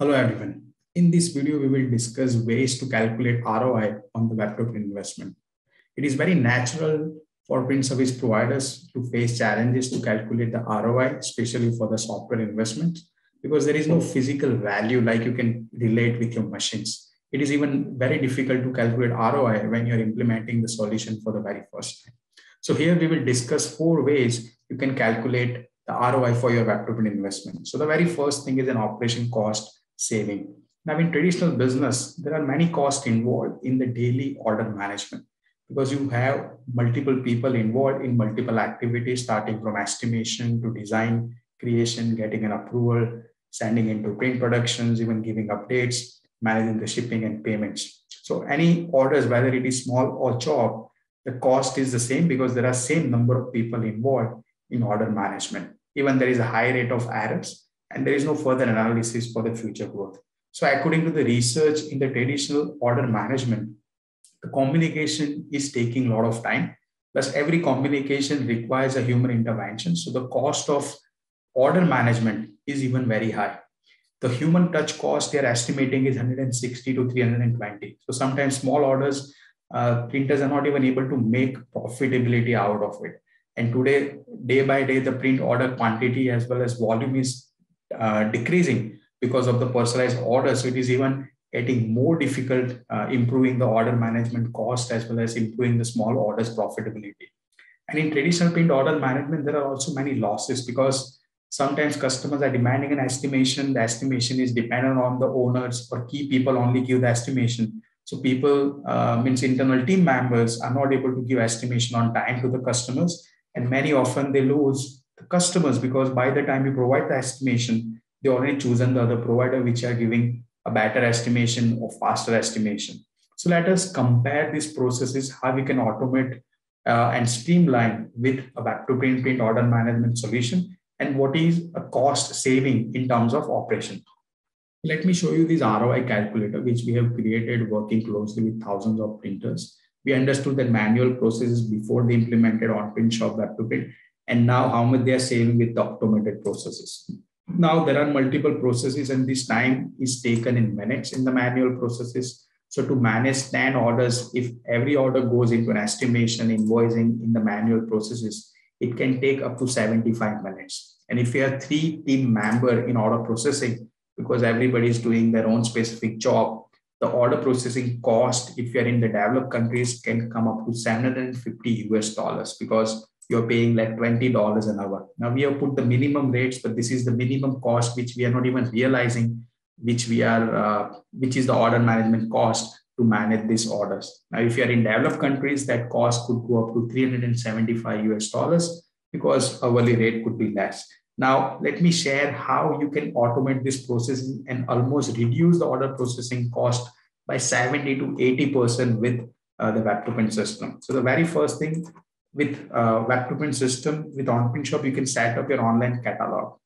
Hello everyone. In this video, we will discuss ways to calculate ROI on the web print investment. It is very natural for print service providers to face challenges to calculate the ROI, especially for the software investment, because there is no physical value like you can relate with your machines. It is even very difficult to calculate ROI when you're implementing the solution for the very first time. So here we will discuss four ways you can calculate the ROI for your web print investment. So the very first thing is an operation cost saving. Now, in traditional business, there are many costs involved in the daily order management because you have multiple people involved in multiple activities, starting from estimation to design, creation, getting an approval, sending into print productions, even giving updates, managing the shipping and payments. So any orders, whether it is small or job, the cost is the same because there are same number of people involved in order management. Even there is a high rate of errors and there is no further analysis for the future growth. So according to the research in the traditional order management, the communication is taking a lot of time. Plus every communication requires a human intervention. So the cost of order management is even very high. The human touch cost they're estimating is 160 to 320. So sometimes small orders, uh, printers are not even able to make profitability out of it. And today, day by day, the print order quantity as well as volume is uh, decreasing because of the personalized order. So it is even getting more difficult uh, improving the order management cost as well as improving the small orders profitability. And in traditional print order management, there are also many losses because sometimes customers are demanding an estimation. The estimation is dependent on the owners or key people only give the estimation. So people uh, means internal team members are not able to give estimation on time to the customers, and many often they lose the customers because by the time you provide the estimation, they already chosen the other provider which are giving a better estimation or faster estimation. So let us compare these processes, how we can automate uh, and streamline with a web to print print order management solution and what is a cost saving in terms of operation. Let me show you this ROI calculator, which we have created working closely with thousands of printers. We understood that manual processes before they implemented OnPrintShop web to print and now how much they are saving with the automated processes. Now there are multiple processes and this time is taken in minutes in the manual processes. So to manage 10 orders, if every order goes into an estimation, invoicing in the manual processes, it can take up to 75 minutes. And if you have three team member in order processing, because everybody is doing their own specific job, the order processing cost, if you're in the developed countries, can come up to 750 US dollars because you're paying like $20 an hour. Now we have put the minimum rates, but this is the minimum cost, which we are not even realizing, which we are, uh, which is the order management cost to manage these orders. Now, if you are in developed countries, that cost could go up to 375 US dollars because hourly rate could be less. Now, let me share how you can automate this processing and almost reduce the order processing cost by 70 to 80% with uh, the web to print system. So the very first thing, with uh, web to print system with on shop you can set up your online catalog.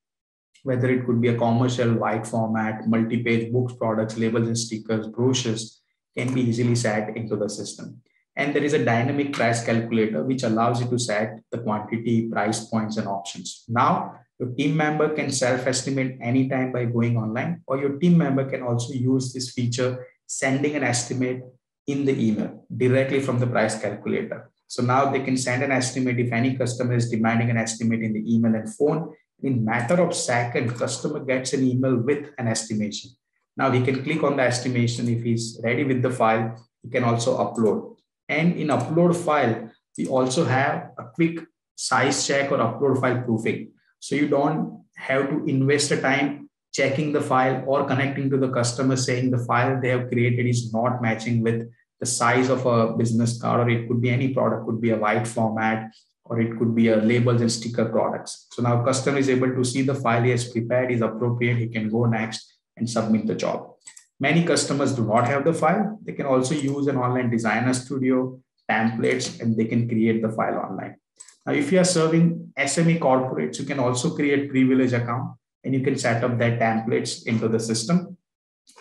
Whether it could be a commercial wide format multi-page books products labels and stickers brochures can be easily set into the system. And there is a dynamic price calculator which allows you to set the quantity price points and options. Now your team member can self-estimate anytime by going online or your team member can also use this feature sending an estimate in the email directly from the price calculator so now they can send an estimate if any customer is demanding an estimate in the email and phone. In matter of second, customer gets an email with an estimation. Now he can click on the estimation. If he's ready with the file, he can also upload. And in upload file, we also have a quick size check or upload file proofing. So you don't have to invest the time checking the file or connecting to the customer saying the file they have created is not matching with the size of a business card, or it could be any product, could be a wide format, or it could be a labels and sticker products. So now customer is able to see the file he has prepared is appropriate. He can go next and submit the job. Many customers do not have the file. They can also use an online designer studio, templates, and they can create the file online. Now, if you are serving SME corporates, you can also create privilege account and you can set up their templates into the system.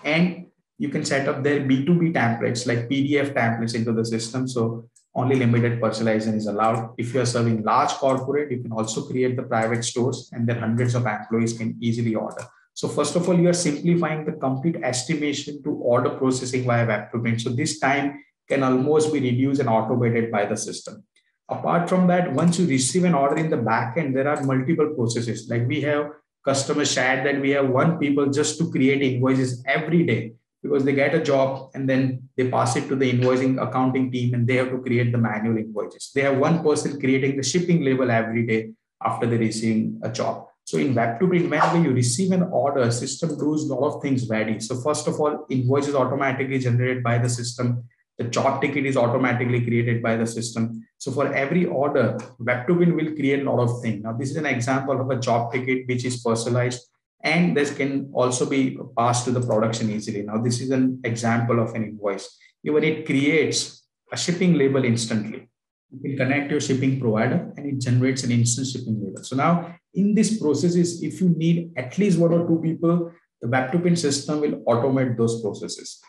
And you can set up their B2B templates like PDF templates into the system. So only limited personalization is allowed. If you are serving large corporate, you can also create the private stores and then hundreds of employees can easily order. So first of all, you are simplifying the complete estimation to order processing via web2print. So this time can almost be reduced and automated by the system. Apart from that, once you receive an order in the backend, there are multiple processes. Like we have customers shared that we have one people just to create invoices every day because they get a job and then they pass it to the invoicing accounting team and they have to create the manual invoices. They have one person creating the shipping label every day after they receive a job. So in Web2Print, whenever you receive an order, system does a lot of things ready. So first of all, invoice is automatically generated by the system. The job ticket is automatically created by the system. So for every order, Web2Print will create a lot of things. Now, this is an example of a job ticket which is personalized and this can also be passed to the production easily. Now, this is an example of an invoice. Even it creates a shipping label instantly. You can connect your shipping provider and it generates an instant shipping label. So now in these processes, if you need at least one or two people, the Web2Print system will automate those processes.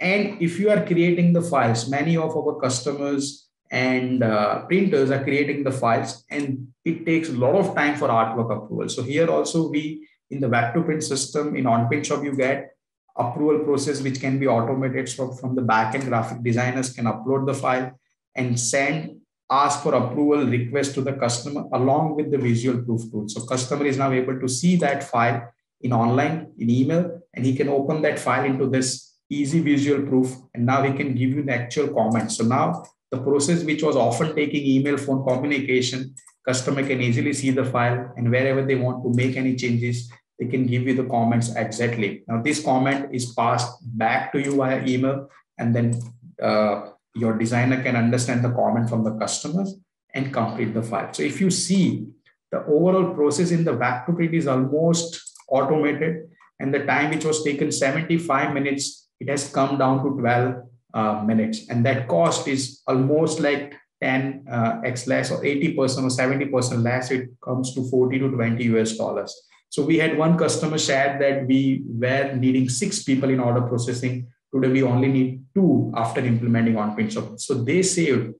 And if you are creating the files, many of our customers and uh, printers are creating the files and it takes a lot of time for artwork approval. So here also we, in the Web2Print system, in OnPrintShop, you get approval process which can be automated so from the backend graphic designers can upload the file and send ask for approval request to the customer along with the visual proof tool. So customer is now able to see that file in online, in email, and he can open that file into this easy visual proof. And now he can give you the actual comments. So now the process which was often taking email, phone communication, customer can easily see the file and wherever they want to make any changes, they can give you the comments exactly. Now this comment is passed back to you via email and then uh, your designer can understand the comment from the customers and complete the file. So if you see the overall process in the Web2Print is almost automated and the time which was taken 75 minutes, it has come down to 12 uh, minutes. And that cost is almost like 10 uh, x less or 80% or 70% less. It comes to 40 to 20 US dollars. So we had one customer shared that we were needing six people in order processing Today, we only need two after implementing OnPrint. So, so they saved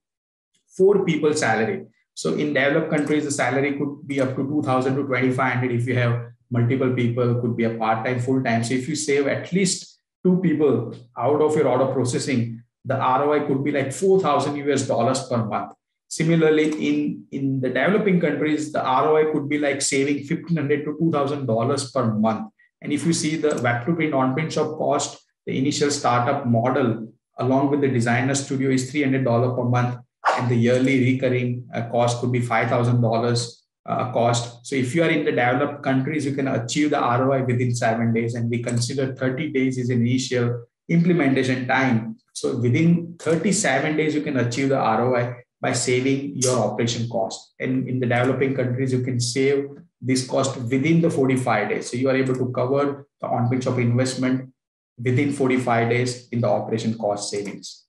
four people salary. So in developed countries, the salary could be up to 2000 to 2500 if you have multiple people, could be a part-time, full-time. So if you save at least two people out of your order processing, the ROI could be like 4,000 US dollars per month. Similarly, in, in the developing countries, the ROI could be like saving 1500 to $2,000 per month. And if you see the Web2Print OnPrintShop cost the initial startup model along with the designer studio is $300 per month and the yearly recurring uh, cost could be $5,000 uh, cost. So if you are in the developed countries, you can achieve the ROI within seven days and we consider 30 days is initial implementation time. So within 37 days, you can achieve the ROI by saving your operation cost. And in the developing countries, you can save this cost within the 45 days. So you are able to cover the OnPrintShop investment within 45 days in the operation cost savings.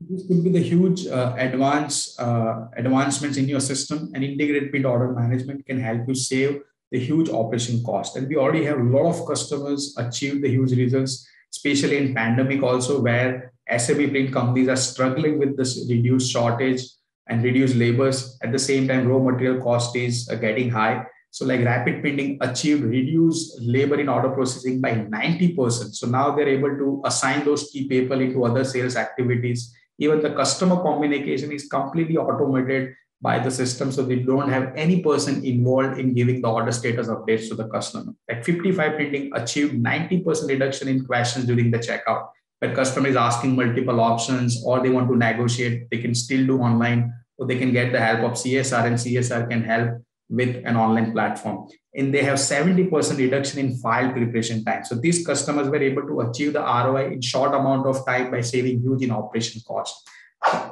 This could be the huge uh, advance, uh, advancements in your system and integrated print order management can help you save the huge operation cost. And we already have a lot of customers achieve the huge results, especially in pandemic also where SME print companies are struggling with this reduced shortage and reduced labors. At the same time, raw material cost is uh, getting high. So like rapid printing achieved reduced labor in order processing by 90%. So now they're able to assign those key people into other sales activities. Even the customer communication is completely automated by the system. So they don't have any person involved in giving the order status updates to the customer. Like 55 printing achieved 90% reduction in questions during the checkout. But customer is asking multiple options or they want to negotiate, they can still do online or they can get the help of CSR and CSR can help with an online platform. And they have 70% reduction in file preparation time. So these customers were able to achieve the ROI in short amount of time by saving huge in operation cost.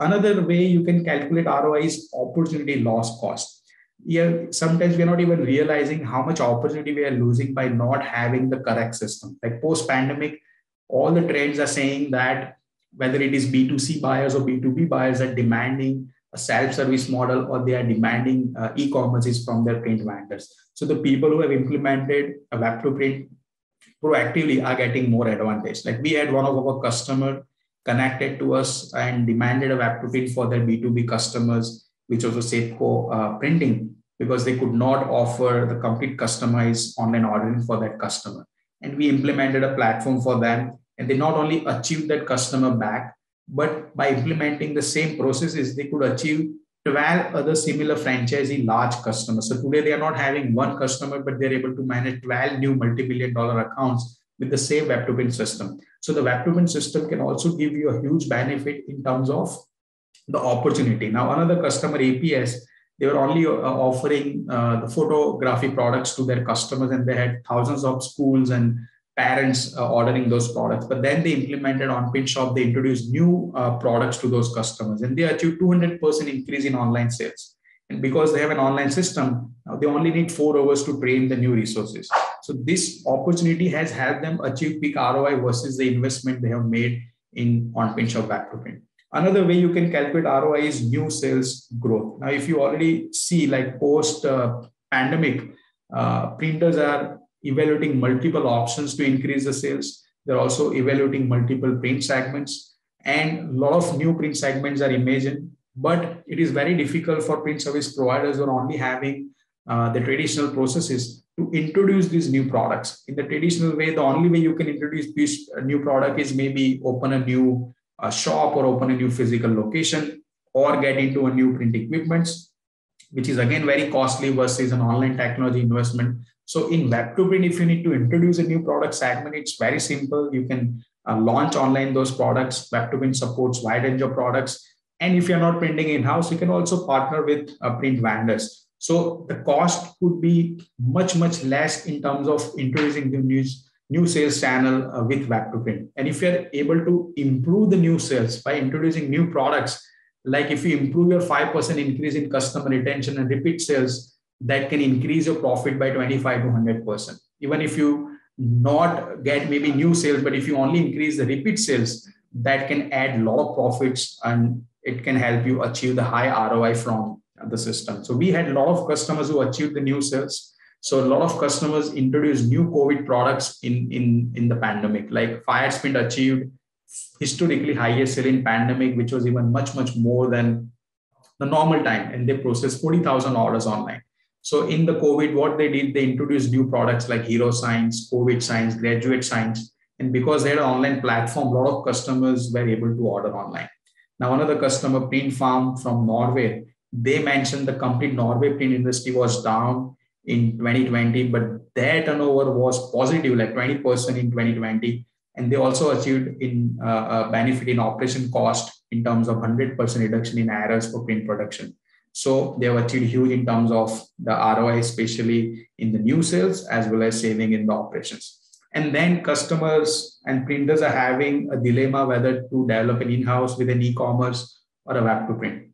Another way you can calculate ROI is opportunity loss cost. Yeah, sometimes we're not even realizing how much opportunity we are losing by not having the correct system. Like post pandemic, all the trends are saying that whether it is B2C buyers or B2B buyers are demanding a self-service model or they are demanding uh, e-commerces from their print vendors. So the people who have implemented a web to print proactively are getting more advantage. Like we had one of our customer connected to us and demanded a web to print for their B2B customers, which was a Safeco uh, printing. because they could not offer the complete customized online ordering for that customer. And we implemented a platform for them. And they not only achieved that customer back, but by implementing the same processes, they could achieve 12 other similar franchisee large customers. So today they are not having one customer, but they're able to manage 12 new multi-billion dollar accounts with the same Web2Print system. So the Web2Print system can also give you a huge benefit in terms of the opportunity. Now, another customer APS, they were only uh, offering uh, the photography products to their customers and they had thousands of schools and parents uh, ordering those products. But then they implemented OnPrintShop, they introduced new uh, products to those customers and they achieved 200% increase in online sales. And because they have an online system, they only need four hours to train the new resources. So this opportunity has helped them achieve peak ROI versus the investment they have made in OnPrintShop Web2Print. Another way you can calculate ROI is new sales growth. Now, if you already see like post uh, pandemic, uh, printers are evaluating multiple options to increase the sales. They're also evaluating multiple print segments and a lot of new print segments are imagined, but it is very difficult for print service providers who are only having uh, the traditional processes to introduce these new products. In the traditional way, the only way you can introduce this uh, new product is maybe open a new uh, shop or open a new physical location or get into a new print equipments, which is again very costly versus an online technology investment so in Web2Print, if you need to introduce a new product segment, it's very simple. You can uh, launch online those products. Web2Print supports wide range of products. And if you're not printing in-house, you can also partner with uh, print vendors. So the cost could be much, much less in terms of introducing the new, new sales channel uh, with Web2Print. And if you're able to improve the new sales by introducing new products, like if you improve your 5% increase in customer retention and repeat sales, that can increase your profit by 25 to 100%. Even if you not get maybe new sales, but if you only increase the repeat sales, that can add a lot of profits and it can help you achieve the high ROI from the system. So we had a lot of customers who achieved the new sales. So a lot of customers introduced new COVID products in, in, in the pandemic, like FireSprint achieved historically highest sale in pandemic, which was even much, much more than the normal time. And they processed 40,000 orders online. So in the COVID, what they did, they introduced new products like Hero Science, COVID Science, Graduate Science. And because they had an online platform, a lot of customers were able to order online. Now, another customer, Print Farm from Norway, they mentioned the complete Norway print industry was down in 2020, but their turnover was positive, like 20% in 2020. And they also achieved in uh, a benefit in operation cost in terms of 100% reduction in errors for print production. So they have achieved huge in terms of the ROI, especially in the new sales as well as saving in the operations. And then customers and printers are having a dilemma whether to develop an in-house with an e-commerce or a web to print.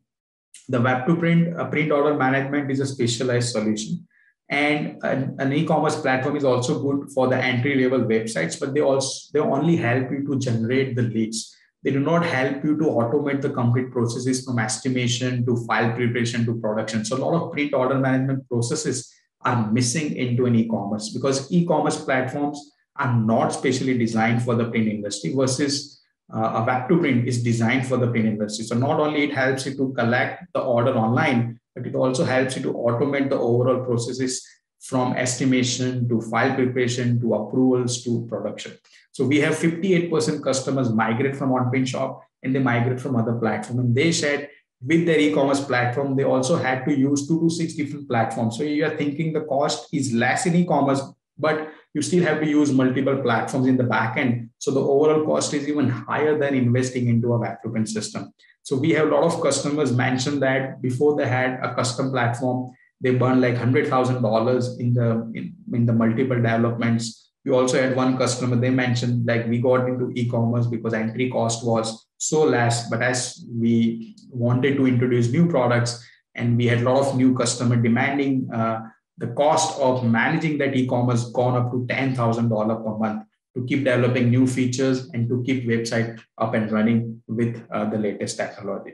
The web to print, uh, print order management is a specialized solution. And an, an e-commerce platform is also good for the entry-level websites, but they also they only help you to generate the leads they do not help you to automate the complete processes from estimation to file preparation to production. So a lot of print order management processes are missing into an e-commerce because e-commerce platforms are not specially designed for the print industry versus uh, a web to print is designed for the print industry. So not only it helps you to collect the order online, but it also helps you to automate the overall processes from estimation to file preparation to approvals to production. So we have 58% customers migrate from on shop and they migrate from other platform. And they said with their e-commerce platform, they also had to use two to six different platforms. So you are thinking the cost is less in e-commerce, but you still have to use multiple platforms in the back end. So the overall cost is even higher than investing into a Web2Print system. So we have a lot of customers mention that before they had a custom platform, they burned like hundred thousand dollars in the in, in the multiple developments. We also had one customer. They mentioned like we got into e-commerce because entry cost was so less, but as we wanted to introduce new products and we had a lot of new customer demanding uh, the cost of managing that e-commerce gone up to ten thousand dollar per month to keep developing new features and to keep website up and running with uh, the latest technology.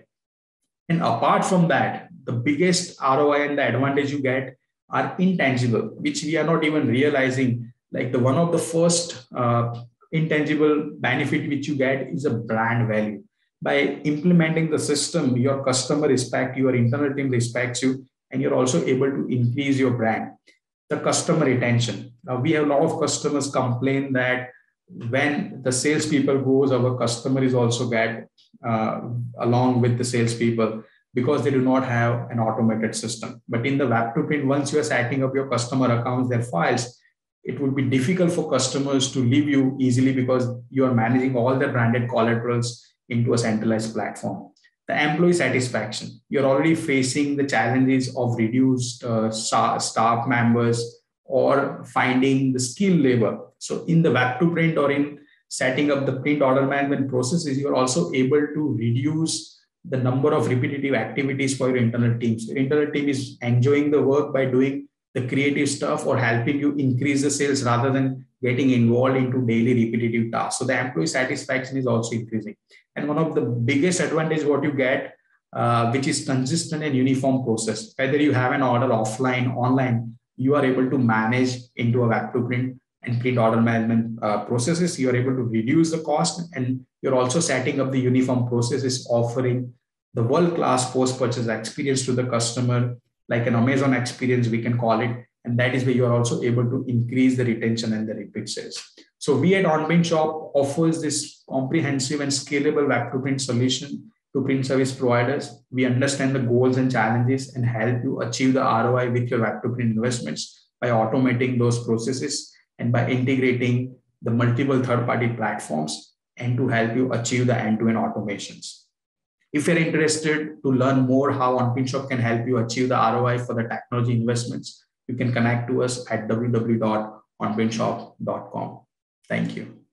And apart from that, the biggest ROI and the advantage you get are intangible, which we are not even realizing. Like the one of the first uh, intangible benefit which you get is a brand value. By implementing the system, your customer respect, your internal team respects you, and you're also able to increase your brand. The customer retention. Now we have a lot of customers complain that when the salespeople goes, our customer is also get uh, along with the salespeople because they do not have an automated system. But in the Web2Print, once you are setting up your customer accounts, their files, it would be difficult for customers to leave you easily because you are managing all the branded collaterals into a centralized platform. The employee satisfaction, you're already facing the challenges of reduced uh, staff members or finding the skilled labor. So in the Web2Print or in setting up the print order management processes, you're also able to reduce the number of repetitive activities for your internal teams. Your internal team is enjoying the work by doing the creative stuff or helping you increase the sales rather than getting involved into daily repetitive tasks. So the employee satisfaction is also increasing. And one of the biggest advantage what you get, uh, which is consistent and uniform process. Whether you have an order offline, online, you are able to manage into a Web2Print and print order management uh, processes. You are able to reduce the cost and you're also setting up the uniform processes, offering the world-class post-purchase experience to the customer, like an Amazon experience, we can call it. And that is where you are also able to increase the retention and the repeat sales. So we at OnPrintShop offers this comprehensive and scalable web to print solution to print service providers. We understand the goals and challenges and help you achieve the ROI with your web to print investments by automating those processes and by integrating the multiple third-party platforms and to help you achieve the end-to-end automations. If you're interested to learn more how OnPrintShop can help you achieve the ROI for the technology investments, you can connect to us at www.onprintshop.com. Thank you.